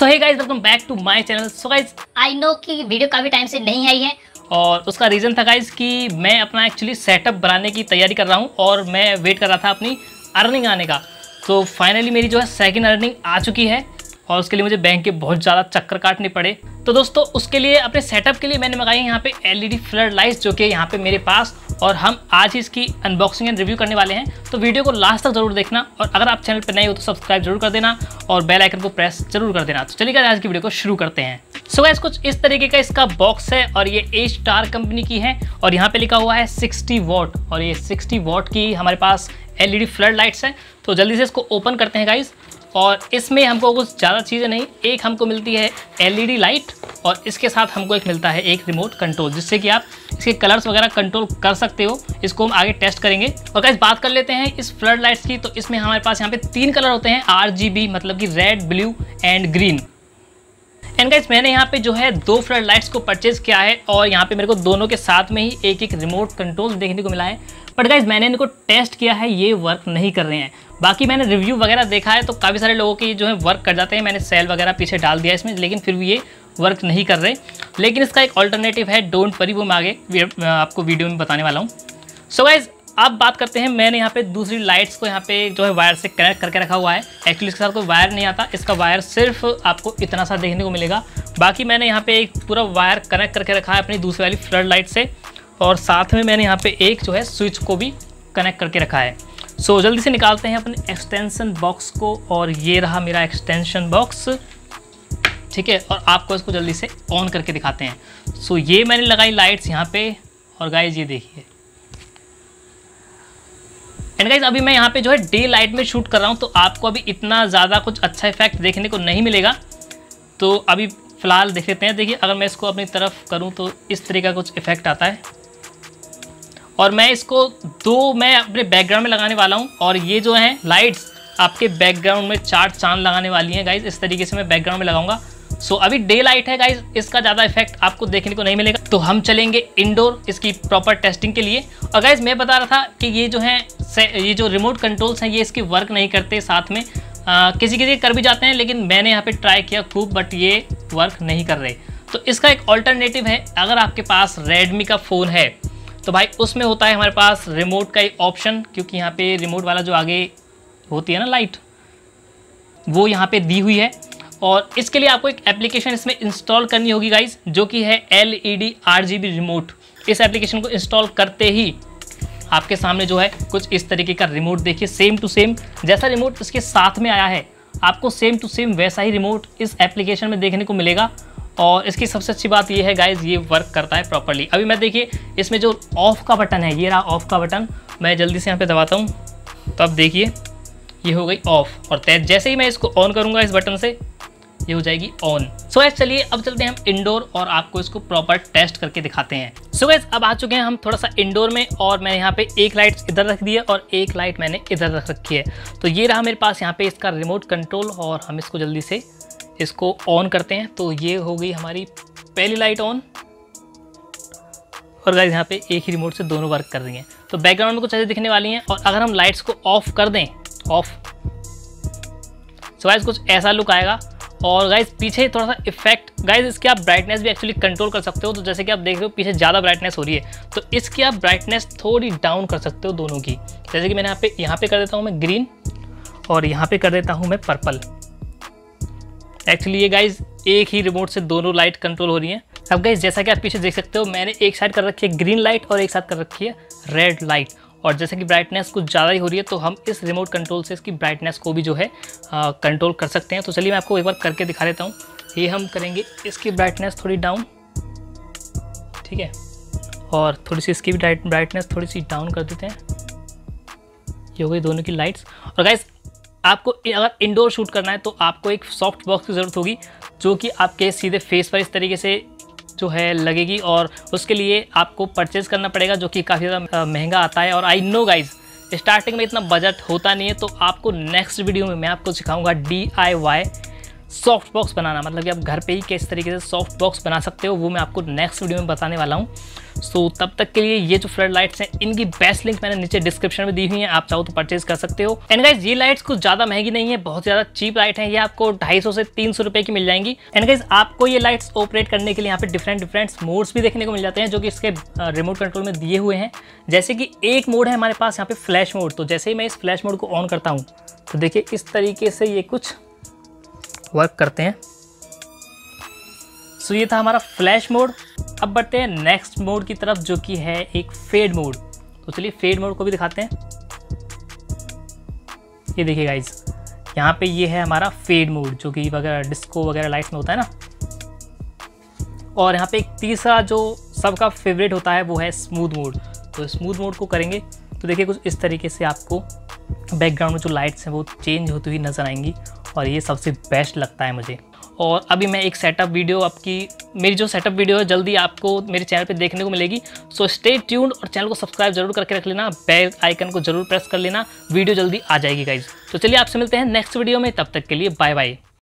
So hey guys welcome back to my channel so guys I know कि video काफ़ी time से नहीं आई है। और उसका रीज़न था गाइस कि मैं अपना एक्चुअली सेटअप बनाने की तैयारी कर रहा हूँ और मैं वेट कर रहा था अपनी अर्निंग आने का। तो फाइनली मेरी जो है सेकेंड अर्निंग आ चुकी है और उसके लिए मुझे बैंक के बहुत ज़्यादा चक्कर काटने पड़े। तो दोस्तों उसके लिए अपने सेटअप के लिए मैंने मंगाई यहाँ पे एलईडी फ्लड लाइट्स जो कि यहाँ पे मेरे पास और हम आज ही इसकी अनबॉक्सिंग एंड रिव्यू करने वाले हैं। तो वीडियो को लास्ट तक ज़रूर देखना और अगर आप चैनल पर नए हो तो सब्सक्राइब ज़रूर कर देना और बेल आइकन को प्रेस ज़रूर कर देना। तो चलिए आज की वीडियो को शुरू करते हैं। सो so कुछ इस तरीके का इसका बॉक्स है और ये ए स्टार कंपनी की है और यहाँ पे लिखा हुआ है 60 वॉट और ये 60 वॉट की हमारे पास एलईडी फ्लड लाइट्स है। तो जल्दी से इसको ओपन करते हैं गाइज़ और इसमें हमको कुछ ज़्यादा चीज़ें नहीं, एक हमको मिलती है एलईडी लाइट और इसके साथ हमको एक मिलता है एक रिमोट कंट्रोल जिससे कि आप इसके कलर्स वगैरह कंट्रोल कर सकते हो। इसको हम आगे टेस्ट करेंगे। और कैसे बात कर लेते हैं इस फ्लड लाइट्स की। तो इसमें हमारे पास यहाँ पे तीन कलर होते हैं आरजीबी मतलब कि red blue and green and guys मैंने यहाँ पे जो है दो फ्लड लाइट्स को परचेज किया है और यहाँ पे मेरे को दोनों के साथ में ही एक एक रिमोट कंट्रोल देखने को मिला है। बट गाइज़ मैंने इनको टेस्ट किया है, ये वर्क नहीं कर रहे हैं। बाकी मैंने रिव्यू वगैरह देखा है तो काफ़ी सारे लोगों के जो है वर्क कर जाते हैं। मैंने सेल वगैरह पीछे डाल दिया इसमें, लेकिन फिर भी ये वर्क नहीं कर रहे। लेकिन इसका एक ऑल्टरनेटिव है डोंट परी वो मैं आगे आपको वीडियो में बताने वाला हूँ। सो गाइज़ अब बात करते हैं मैंने यहाँ पे दूसरी लाइट्स को यहाँ पे जो है वायर से कनेक्ट करके रखा हुआ है। एक्चुअली इसके साथ कोई वायर नहीं आता इसका वायर सिर्फ़ आपको इतना सा देखने को मिलेगा। बाकी मैंने यहाँ पे एक पूरा वायर कनेक्ट करके रखा है अपनी दूसरी वाली फ्लड लाइट से और साथ में मैंने यहाँ पे एक जो है स्विच को भी कनेक्ट करके रखा है। सो so, जल्दी से निकालते हैं अपने एक्सटेंशन बॉक्स को और ये रहा मेरा एक्सटेंशन बॉक्स ठीक है, और आपको इसको जल्दी से ऑन करके दिखाते हैं। सो ये मैंने लगाई लाइट्स यहाँ पे, और गाइज़ ये देखिए। एंड गाइज़ अभी मैं यहाँ पे जो है डे लाइट में शूट कर रहा हूँ तो आपको अभी इतना ज़्यादा कुछ अच्छा इफ़ेक्ट देखने को नहीं मिलेगा। तो अभी फ़िलहाल देख लेते हैं। देखिए, अगर मैं इसको अपनी तरफ़ करूँ तो इस तरीके का कुछ इफ़ेक्ट आता है। और मैं इसको दो, मैं अपने बैकग्राउंड में लगाने वाला हूँ, और ये जो है लाइट्स आपके बैकग्राउंड में चार चाँद लगाने वाली हैं। गाइज़ इस तरीके से मैं बैकग्राउंड में लगाऊँगा। सो so, अभी डे लाइट है गाइज़ इसका ज़्यादा इफ़ेक्ट आपको देखने को नहीं मिलेगा। तो हम चलेंगे इंडोर इसकी प्रॉपर टेस्टिंग के लिए। और गाइज़ मैं बता रहा था कि ये जो है ये जो रिमोट कंट्रोल्स हैं ये इसकी वर्क नहीं करते साथ में। आ, किसी किसी कर भी जाते हैं लेकिन मैंने यहाँ पे ट्राई किया खूब बट ये वर्क नहीं कर रहे। तो इसका एक ऑल्टरनेटिव है अगर आपके पास रेडमी का फ़ोन है तो भाई उसमें होता है हमारे पास रिमोट का एक ऑप्शन क्योंकि यहाँ पे रिमोट वाला जो आगे होती है ना लाइट वो यहाँ पे दी हुई है। और इसके लिए आपको एक एप्लीकेशन इसमें इंस्टॉल करनी होगी गाइज़ जो कि है L E D R G B remote इस एप्लीकेशन को इंस्टॉल करते ही आपके सामने जो है कुछ इस तरीके का रिमोट देखिए सेम टू सेम जैसा रिमोट इसके साथ में आया है, आपको सेम टू सेम वैसा ही रिमोट इस एप्लीकेशन में देखने को मिलेगा। और इसकी सबसे अच्छी बात ये है गाइज़ ये वर्क करता है प्रॉपरली अभी मैं देखिए, इसमें जो ऑफ़ का बटन है, ये रहा ऑफ़ का बटन मैं जल्दी से यहाँ पे दबाता हूँ तो अब देखिए, ये हो गई ऑफ़ और जैसे ही मैं इसको ऑन करूँगा इस बटन से ये हो जाएगी ऑन सो गैस चलिए, अब चलते हैं हम इंडोर और आपको इसको प्रॉपर टेस्ट करके दिखाते हैं. सो so गैस अब आ चुके हैं हम थोड़ा सा इंडोर में और मैं यहाँ पे एक लाइट इधर रख दी है और एक लाइट मैंने इधर रख रखी है. तो ये रहा मेरे पास यहाँ पे इसका रिमोट कंट्रोल और हम इसको जल्दी से इसको ऑन करते हैं. तो ये हो गई हमारी पहली लाइट ऑन और गाइज़ यहाँ पे एक ही रिमोट से दोनों वर्क कर रही हैं. तो बैकग्राउंड में कुछ ऐसे दिखने वाली हैं और अगर हम लाइट्स को ऑफ़ कर दें ऑफ़ सो गाइज़ कुछ ऐसा लुक आएगा और गाइज़ पीछे थोड़ा सा इफ़ेक्ट गाइज़ इसकी आप ब्राइटनेस भी एक्चुअली कंट्रोल कर सकते हो। तो जैसे कि आप देख रहे हो, पीछे ज़्यादा ब्राइटनेस हो रही है। तो इसकी आप ब्राइटनेस थोड़ी डाउन कर सकते हो दोनों की। जैसे कि मैंने यहाँ पे यहाँ पे कर देता हूँ मैं ग्रीन और यहाँ पे कर देता हूँ मैं पर्पल एक्चुअली ये गाइज़ एक ही रिमोट से दोनों लाइट कंट्रोल हो रही हैं। अब गाइज़ जैसा कि आप पीछे देख सकते हो, मैंने एक साइड कर रखी है ग्रीन लाइट और एक साथ कर रखी है रेड लाइट और जैसे कि ब्राइटनेस कुछ ज़्यादा ही हो रही है तो हम इस रिमोट कंट्रोल से इसकी ब्राइटनेस को भी जो है कंट्रोल कर सकते हैं। तो चलिए मैं आपको एक बार करके दिखा देता हूँ। ये हम करेंगे इसकी ब्राइटनेस थोड़ी डाउन ठीक है? और थोड़ी सी इसकी भी ब्राइटनेस थोड़ी सी डाउन कर देते हैं। ये हो गई दोनों की लाइट्स और गाइस आपको अगर इंडोर शूट करना है तो आपको एक सॉफ्ट बॉक्स की ज़रूरत होगी, जो कि आपके सीधे फेस पर इस तरीके से जो है लगेगी और उसके लिए आपको परचेज़ करना पड़ेगा, जो कि काफ़ी ज़्यादा महँगा आता है। और आई नो गाइज़ स्टार्टिंग में इतना बजट होता नहीं है तो आपको नेक्स्ट वीडियो में मैं आपको सिखाऊँगा D I Y soft box बनाना। मतलब कि आप घर पे ही किस तरीके से सॉफ्ट बॉक्स बना सकते हो, वो मैं आपको नेक्स्ट वीडियो में बताने वाला हूँ। सो तब तक के लिए ये जो फ्लड लाइट्स हैं इनकी बेस्ट लिंक मैंने नीचे डिस्क्रिप्शन में दी हुई है आप चाहो तो परचेज कर सकते हो। एंड गाइज़ ये लाइट्स कुछ ज़्यादा महँगी नहीं है बहुत ज़्यादा चीप लाइट है ये आपको ढाई से तीन सौ की मिल जाएँगी। एंड गाइज़ आपको ये लाइट्स ऑपरेट करने के लिए यहाँ पे डिफरेंट डिफरेंट मोड्स भी देखने को मिल जाते हैं जो कि इसके रिमोट कंट्रोल में दिए हुए हैं। जैसे कि एक मोड है हमारे पास यहाँ पे फ्लैश मोड तो जैसे ही मैं इस फ्लैश मोड को ऑन करता हूँ तो देखिए इस तरीके से ये कुछ वर्क करते हैं। सो so, ये था हमारा फ्लैश मोड अब बढ़ते हैं नेक्स्ट मोड की तरफ़, जो कि है एक फेड मोड तो चलिए फेड मोड को भी दिखाते हैं। ये देखिए गाइज़ यहाँ पे ये है हमारा फेड मोड जो कि वगैरह डिस्को वगैरह लाइट्स में होता है ना। और यहाँ पे एक तीसरा जो सबका फेवरेट होता है, वो है स्मूथ मोड तो स्मूथ मोड को करेंगे तो देखिए कुछ इस तरीके से आपको बैकग्राउंड में जो लाइट्स हैं, वो चेंज होती हुई नज़र आएँगी। और ये सबसे बेस्ट लगता है मुझे। और अभी मैं एक सेटअप वीडियो आपकी, मेरी जो सेटअप वीडियो है, जल्दी आपको मेरे चैनल पे देखने को मिलेगी। सो स्टे ट्यून्ड और चैनल को सब्सक्राइब ज़रूर करके रख लेना। बेल आइकन को ज़रूर प्रेस कर लेना। वीडियो जल्दी आ जाएगी गाइज़ तो चलिए आपसे मिलते हैं नेक्स्ट वीडियो में। तब तक के लिए बाय बाय